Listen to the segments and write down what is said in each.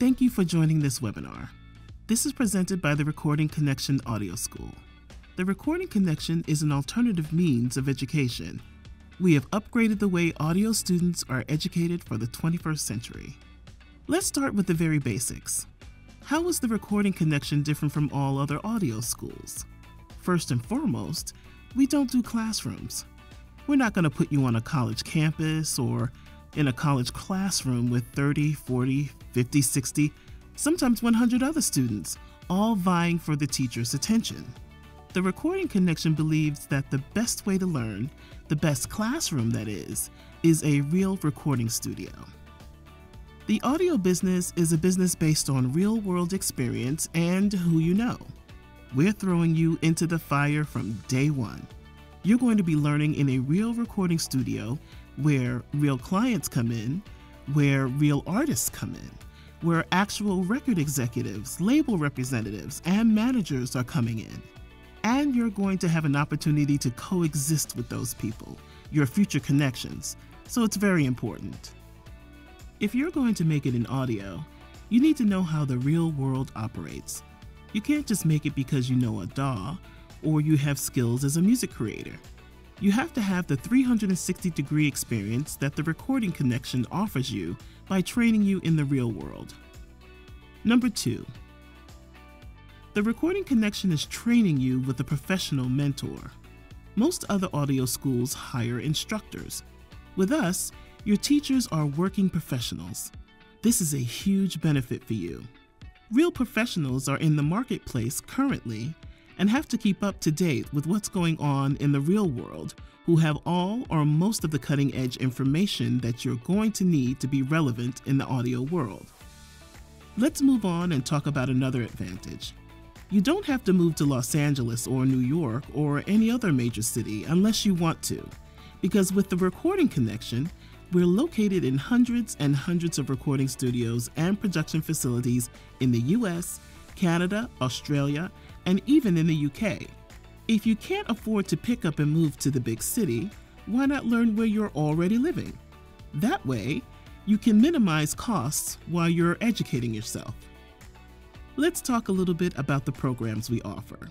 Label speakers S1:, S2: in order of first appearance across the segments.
S1: thank you for joining this webinar. This is presented by the Recording Connection Audio School. The Recording Connection is an alternative means of education. We have upgraded the way audio students are educated for the 21st century. Let's start with the very basics. How is the Recording Connection different from all other audio schools? First and foremost, we don't do classrooms. We're not going to put you on a college campus or in a college classroom with 30, 40, 50, 60, sometimes 100 other students, all vying for the teacher's attention. The Recording Connection believes that the best way to learn, the best classroom that is, is a real recording studio. The audio business is a business based on real world experience and who you know. We're throwing you into the fire from day one. You're going to be learning in a real recording studio where real clients come in, where real artists come in, where actual record executives, label representatives, and managers are coming in. And you're going to have an opportunity to coexist with those people, your future connections, so it's very important. If you're going to make it in audio, you need to know how the real world operates. You can't just make it because you know a DAW or you have skills as a music creator. You have to have the 360 degree experience that the Recording Connection offers you by training you in the real world. Number two, the Recording Connection is training you with a professional mentor. Most other audio schools hire instructors. With us, your teachers are working professionals. This is a huge benefit for you. Real professionals are in the marketplace currently and have to keep up to date with what's going on in the real world who have all or most of the cutting edge information that you're going to need to be relevant in the audio world. Let's move on and talk about another advantage. You don't have to move to Los Angeles or New York or any other major city unless you want to, because with the Recording Connection, we're located in hundreds and hundreds of recording studios and production facilities in the US, Canada, Australia, and even in the UK. If you can't afford to pick up and move to the big city, why not learn where you're already living? That way, you can minimize costs while you're educating yourself. Let's talk a little bit about the programs we offer.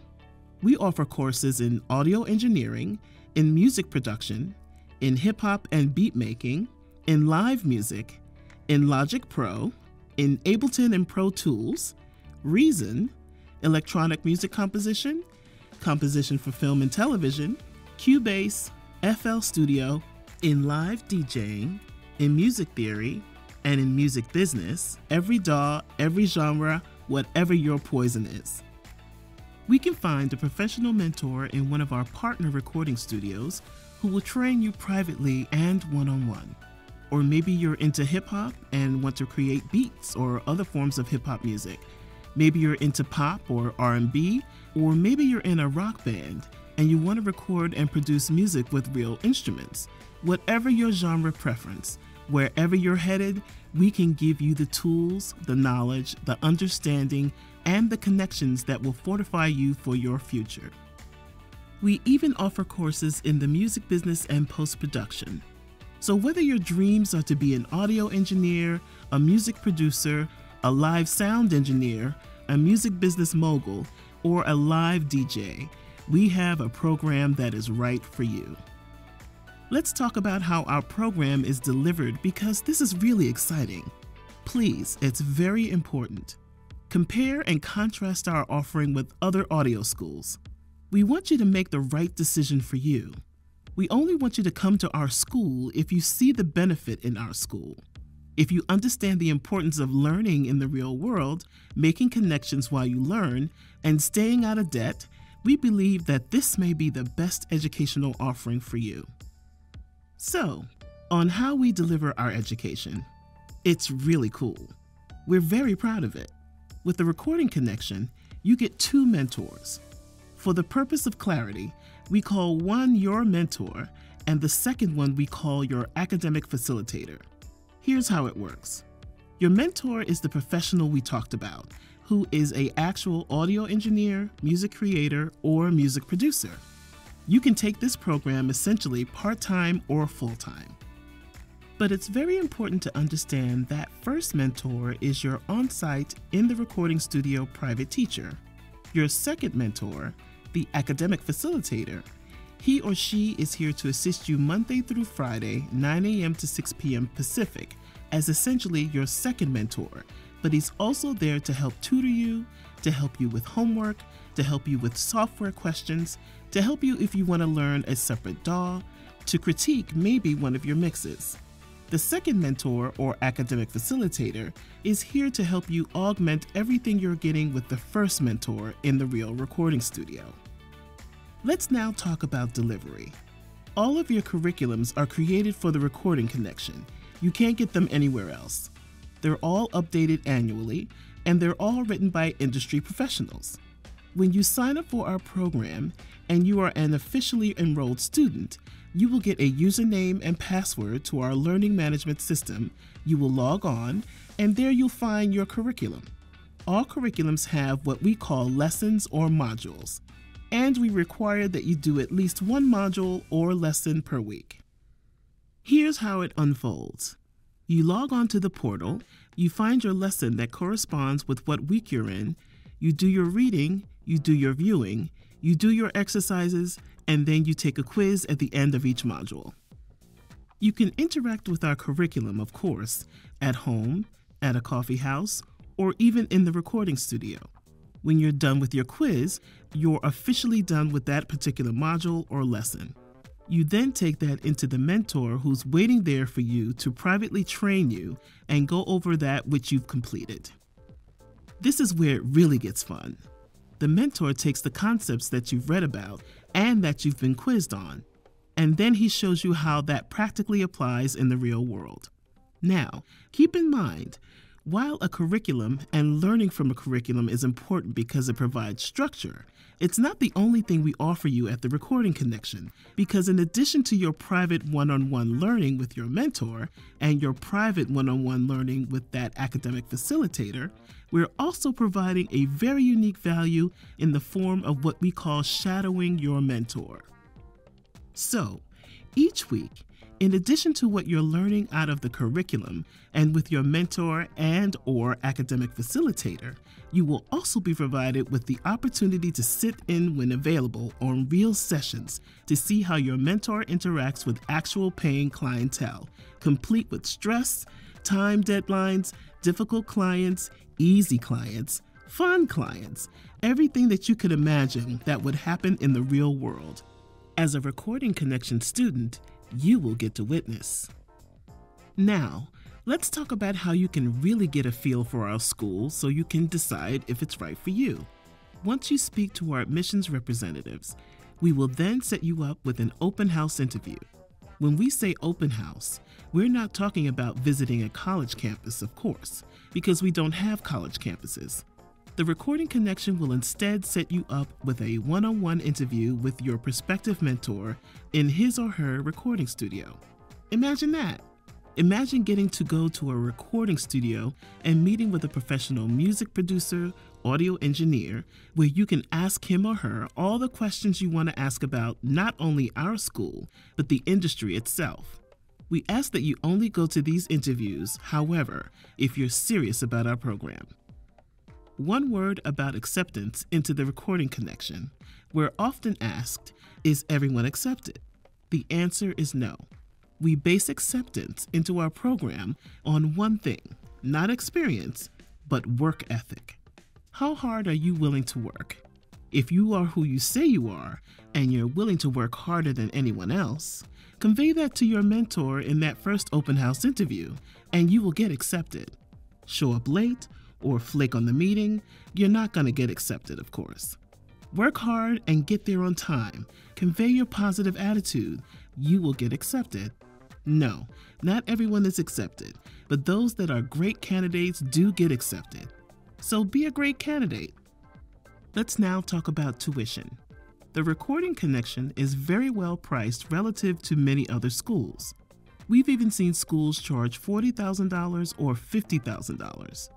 S1: We offer courses in audio engineering, in music production, in hip hop and beat making, in live music, in Logic Pro, in Ableton and Pro Tools, Reason, electronic music composition, composition for film and television, Cubase, FL Studio, in live DJing, in music theory, and in music business, every DAW, every genre, whatever your poison is. We can find a professional mentor in one of our partner recording studios who will train you privately and one on one. Or maybe you're into hip hop and want to create beats or other forms of hip hop music Maybe you're into pop or R&B, or maybe you're in a rock band and you want to record and produce music with real instruments. Whatever your genre preference, wherever you're headed, we can give you the tools, the knowledge, the understanding, and the connections that will fortify you for your future. We even offer courses in the music business and post production. So, whether your dreams are to be an audio engineer, a music producer, a live sound engineer, a music business mogul, or a live DJ, we have a program that is right for you. Let's talk about how our program is delivered because this is really exciting. Please, it's very important. Compare and contrast our offering with other audio schools. We want you to make the right decision for you. We only want you to come to our school if you see the benefit in our school. If you understand the importance of learning in the real world, making connections while you learn, and staying out of debt, we believe that this may be the best educational offering for you. So, on how we deliver our education, it's really cool. We're very proud of it. With the Recording Connection, you get two mentors. For the purpose of clarity, we call one your mentor, and the second one we call your academic facilitator. Here's how it works. Your mentor is the professional we talked about, who is a actual audio engineer, music creator, or music producer. You can take this program essentially part-time or full-time. But it's very important to understand that first mentor is your on site in the recording studio private teacher. Your second mentor, the academic facilitator, he or she is here to assist you Monday through Friday, 9 a.m. to 6 p.m. Pacific, as essentially your second mentor, but he's also there to help tutor you, to help you with homework, to help you with software questions, to help you if you want to learn a separate DAW, to critique maybe one of your mixes. The second mentor or academic facilitator is here to help you augment everything you're getting with the first mentor in the real recording studio. Let's now talk about delivery. All of your curriculums are created for the recording connection. You can't get them anywhere else. They're all updated annually, and they're all written by industry professionals. When you sign up for our program and you are an officially enrolled student, you will get a username and password to our learning management system. You will log on, and there you'll find your curriculum. All curriculums have what we call lessons or modules and we require that you do at least one module or lesson per week. Here's how it unfolds. You log on to the portal, you find your lesson that corresponds with what week you're in, you do your reading, you do your viewing, you do your exercises, and then you take a quiz at the end of each module. You can interact with our curriculum, of course, at home, at a coffee house, or even in the recording studio. When you're done with your quiz, you're officially done with that particular module or lesson. You then take that into the mentor who's waiting there for you to privately train you and go over that which you've completed. This is where it really gets fun. The mentor takes the concepts that you've read about and that you've been quizzed on, and then he shows you how that practically applies in the real world. Now, keep in mind, while a curriculum and learning from a curriculum is important because it provides structure, it's not the only thing we offer you at the Recording Connection, because in addition to your private one on one learning with your mentor and your private one on one learning with that academic facilitator, we're also providing a very unique value in the form of what we call shadowing your mentor. So, each week, in addition to what you're learning out of the curriculum and with your mentor and or academic facilitator, you will also be provided with the opportunity to sit in when available on real sessions to see how your mentor interacts with actual paying clientele, complete with stress, time deadlines, difficult clients, easy clients, fun clients, everything that you could imagine that would happen in the real world. As a Recording Connection student, you will get to witness. Now, let's talk about how you can really get a feel for our school so you can decide if it's right for you. Once you speak to our admissions representatives, we will then set you up with an open house interview. When we say open house, we're not talking about visiting a college campus, of course, because we don't have college campuses. The Recording Connection will instead set you up with a one on one interview with your prospective mentor in his or her recording studio. Imagine that. Imagine getting to go to a recording studio and meeting with a professional music producer, audio engineer, where you can ask him or her all the questions you want to ask about not only our school, but the industry itself. We ask that you only go to these interviews, however, if you're serious about our program. One word about acceptance into the recording connection. We're often asked, Is everyone accepted? The answer is no. We base acceptance into our program on one thing not experience, but work ethic. How hard are you willing to work? If you are who you say you are, and you're willing to work harder than anyone else, convey that to your mentor in that first open house interview, and you will get accepted. Show up late or flake on the meeting, you're not going to get accepted, of course. Work hard and get there on time. Convey your positive attitude. You will get accepted. No, not everyone is accepted, but those that are great candidates do get accepted. So be a great candidate. Let's now talk about tuition. The Recording Connection is very well priced relative to many other schools. We've even seen schools charge $40,000 or $50,000.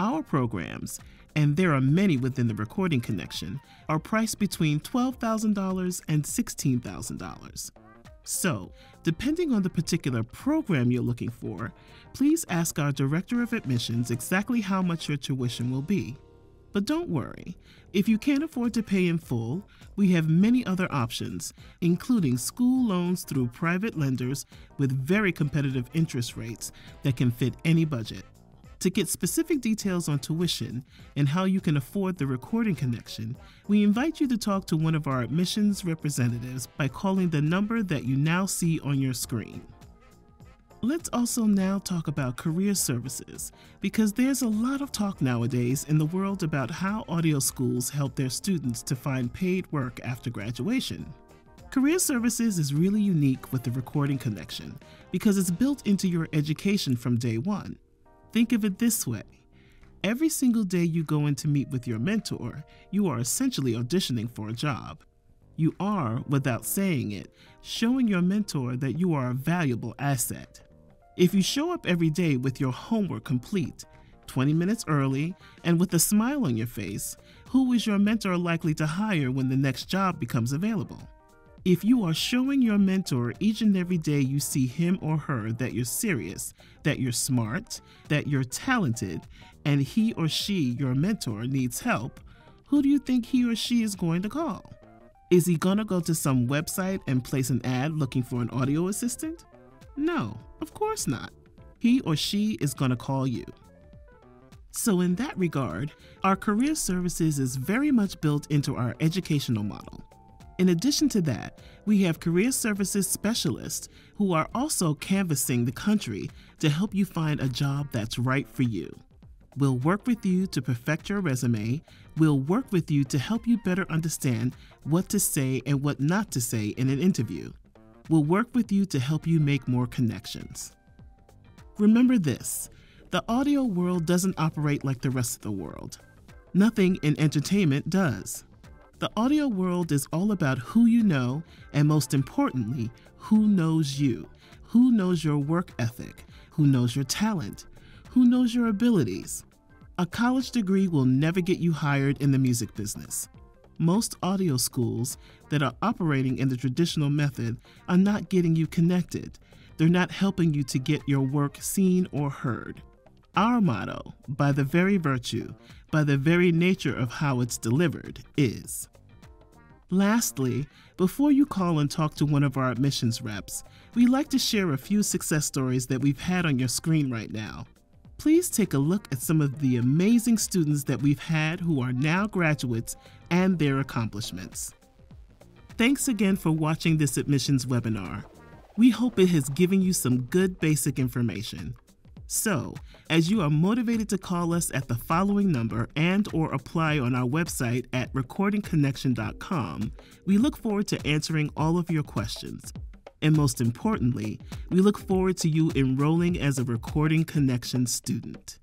S1: Our programs, and there are many within the Recording Connection, are priced between $12,000 and $16,000. So, depending on the particular program you're looking for, please ask our Director of Admissions exactly how much your tuition will be. But don't worry, if you can't afford to pay in full, we have many other options, including school loans through private lenders with very competitive interest rates that can fit any budget. To get specific details on tuition and how you can afford the recording connection, we invite you to talk to one of our admissions representatives by calling the number that you now see on your screen. Let's also now talk about career services, because there's a lot of talk nowadays in the world about how audio schools help their students to find paid work after graduation. Career Services is really unique with the recording connection because it's built into your education from day one. Think of it this way every single day you go in to meet with your mentor, you are essentially auditioning for a job. You are, without saying it, showing your mentor that you are a valuable asset. If you show up every day with your homework complete, 20 minutes early, and with a smile on your face, who is your mentor likely to hire when the next job becomes available? If you are showing your mentor each and every day you see him or her that you're serious, that you're smart, that you're talented, and he or she, your mentor, needs help, who do you think he or she is going to call? Is he going to go to some website and place an ad looking for an audio assistant? No, of course not. He or she is going to call you. So, in that regard, our career services is very much built into our educational model. In addition to that, we have career services specialists who are also canvassing the country to help you find a job that's right for you. We'll work with you to perfect your resume. We'll work with you to help you better understand what to say and what not to say in an interview. We'll work with you to help you make more connections. Remember this the audio world doesn't operate like the rest of the world. Nothing in entertainment does. The audio world is all about who you know, and most importantly, who knows you, who knows your work ethic, who knows your talent, who knows your abilities. A college degree will never get you hired in the music business. Most audio schools that are operating in the traditional method are not getting you connected. They're not helping you to get your work seen or heard. Our motto, by the very virtue, by the very nature of how it's delivered, is Lastly, before you call and talk to one of our admissions reps, we'd like to share a few success stories that we've had on your screen right now. Please take a look at some of the amazing students that we've had who are now graduates and their accomplishments. Thanks again for watching this admissions webinar. We hope it has given you some good basic information. So, as you are motivated to call us at the following number and or apply on our website at recordingconnection.com, we look forward to answering all of your questions. And most importantly, we look forward to you enrolling as a Recording Connection student.